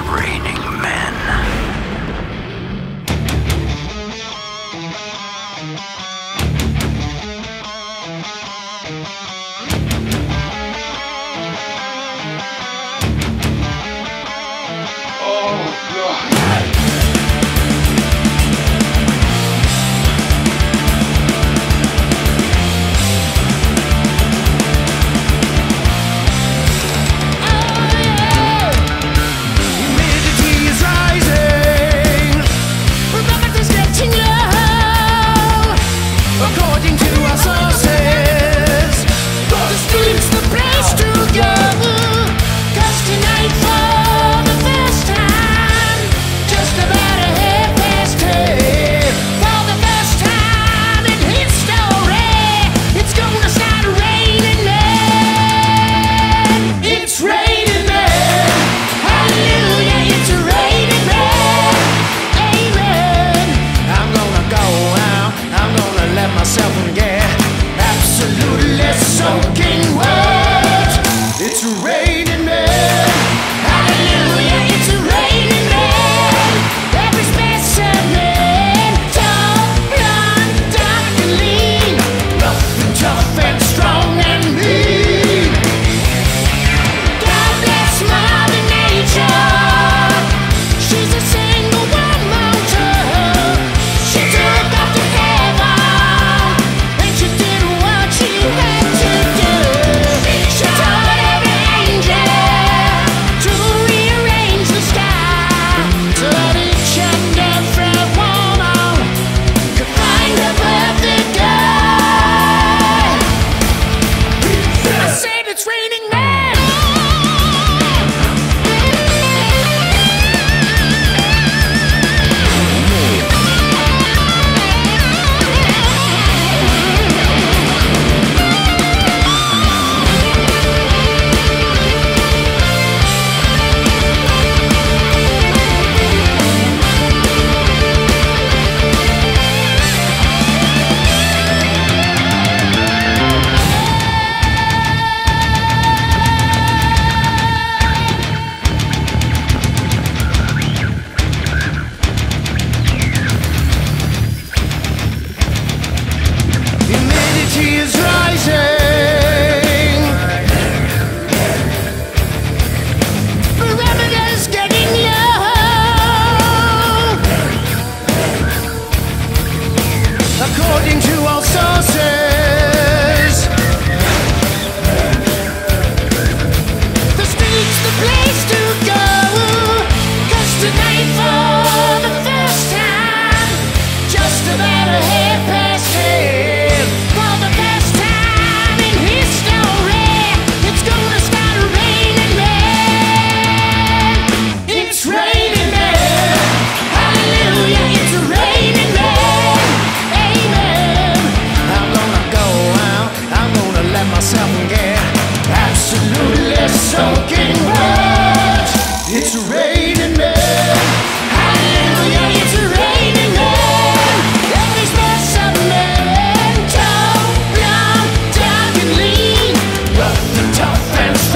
Raining men. It's raining Humidity is and